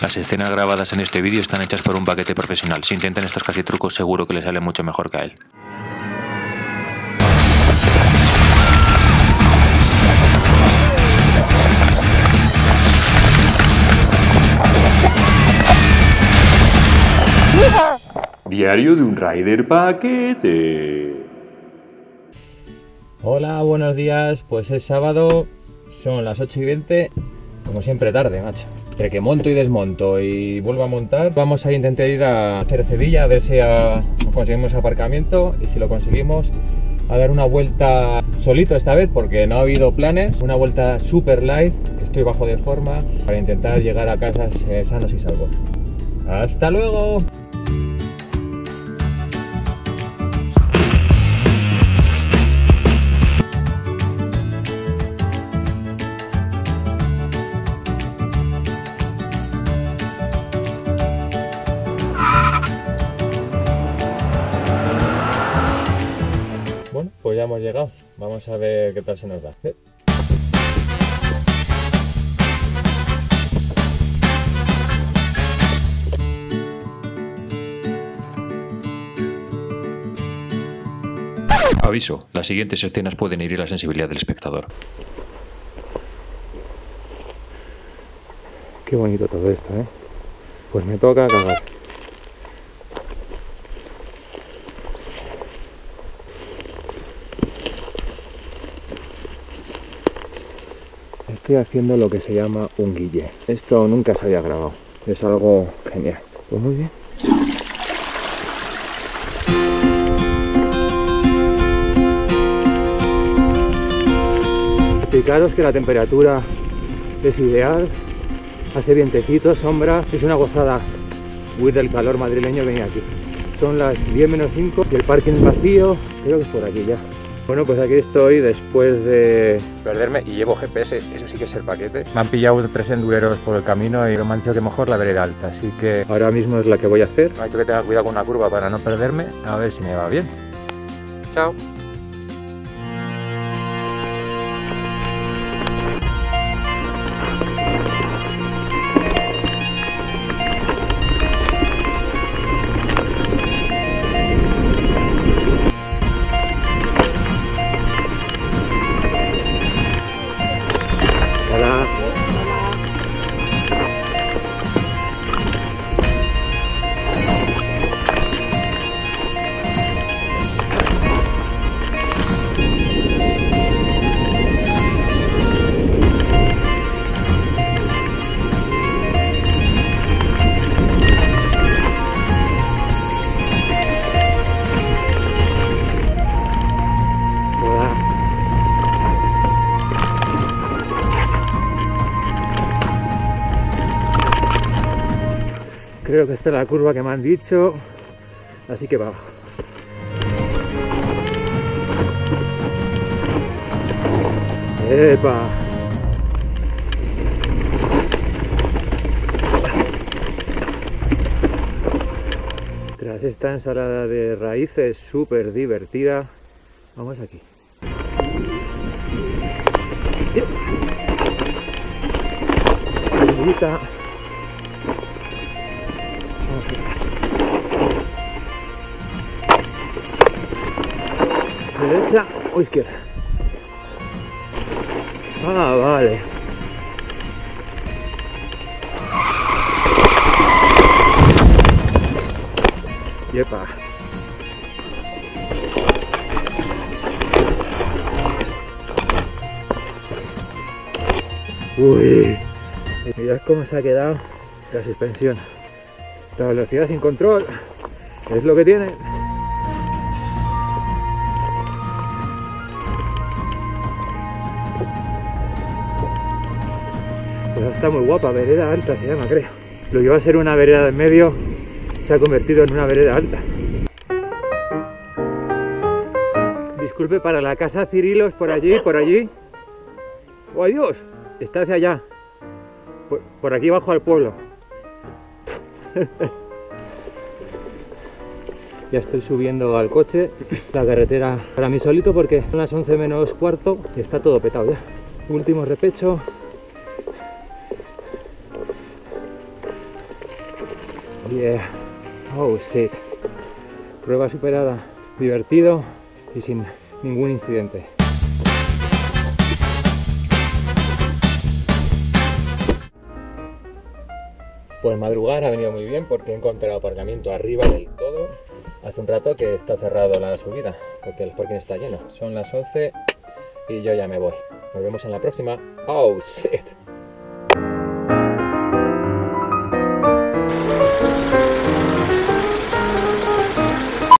Las escenas grabadas en este vídeo están hechas por un paquete profesional. Si intentan estos casi trucos seguro que les sale mucho mejor que a él. Diario de un Rider Paquete. Hola, buenos días. Pues es sábado, son las 8 y 20, como siempre tarde, macho. Entre que monto y desmonto y vuelvo a montar, vamos a intentar ir a Cercedilla a ver si conseguimos aparcamiento y si lo conseguimos, a dar una vuelta solito esta vez porque no ha habido planes. Una vuelta super light, estoy bajo de forma, para intentar llegar a casas eh, sanos y salvos. ¡Hasta luego! Ya hemos llegado. Vamos a ver qué tal se nos da. Aviso, las siguientes escenas pueden herir la sensibilidad del espectador. Qué bonito todo esto, ¿eh? Pues me toca cagar. Haciendo lo que se llama un guille. Esto nunca se había grabado. Es algo genial. Pues muy bien. Fijaros que la temperatura es ideal, hace vientecito, sombra, es una gozada huir del calor madrileño venir aquí. Son las 10 menos 5 y el parking es vacío, creo que es por aquí ya. Bueno, pues aquí estoy después de perderme y llevo GPS, eso sí que es el paquete. Me han pillado tres endureros por el camino y me han dicho que mejor la vereda alta, así que ahora mismo es la que voy a hacer. Me ha dicho que tenga cuidado con una curva para no perderme, a ver si me va bien. Chao. Creo que esta es la curva que me han dicho, así que va. ¡Epa! Tras esta ensalada de raíces súper divertida, vamos aquí. Subidita. Derecha o izquierda. Ah, vale. Yepa. Uy, mirad cómo se ha quedado la suspensión. La velocidad sin control es lo que tiene. Pues está muy guapa, vereda alta se llama, creo. Lo que iba a ser una vereda en medio se ha convertido en una vereda alta. Disculpe, para la casa Cirilos, por allí, por allí. ¡Oh, Dios! Está hacia allá. Por, aquí bajo al pueblo. Ya estoy subiendo al coche, la carretera para mí solito porque son las 11 menos cuarto y está todo petado ya. Último repecho. Yeah. Oh shit. Prueba superada. Divertido y sin ningún incidente. Pues madrugar ha venido muy bien porque he encontrado aparcamiento arriba del todo. Hace un rato que está cerrado la subida porque el parking está lleno. Son las 11 y yo ya me voy. Nos vemos en la próxima. Oh shit.